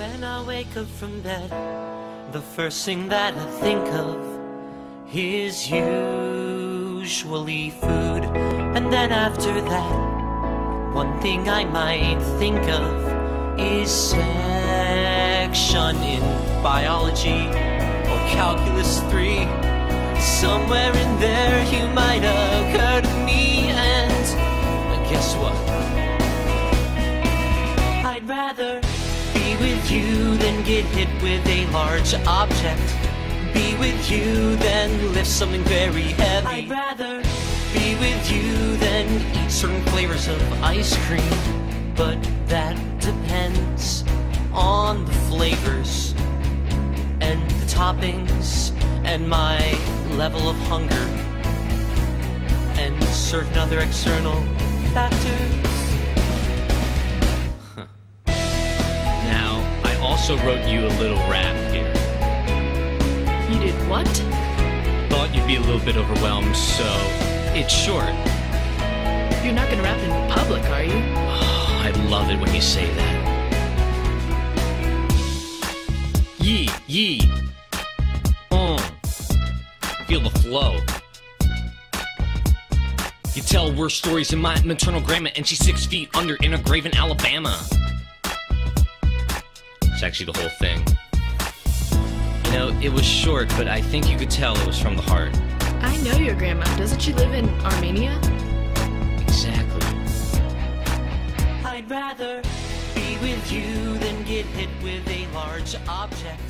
When I wake up from bed, the first thing that I think of is usually food. And then after that, one thing I might think of is section in biology or calculus 3. Somewhere in there you might occur to me, and guess what? I'd rather with you then get hit with a large object. Be with you then lift something very heavy. I'd rather be with you than eat certain flavors of ice cream. But that depends on the flavors and the toppings and my level of hunger and certain other external factors. Also wrote you a little rap here. You did what? Thought you'd be a little bit overwhelmed, so it's short. You're not gonna rap in public, are you? Oh, I love it when you say that. Yee, yee. Um. Feel the flow. You tell worse stories in my maternal grandma, and she's six feet under in a grave in Alabama. It's actually the whole thing. You know, it was short, but I think you could tell it was from the heart. I know your grandma. Doesn't she live in Armenia? Exactly. I'd rather be with you than get hit with a large object.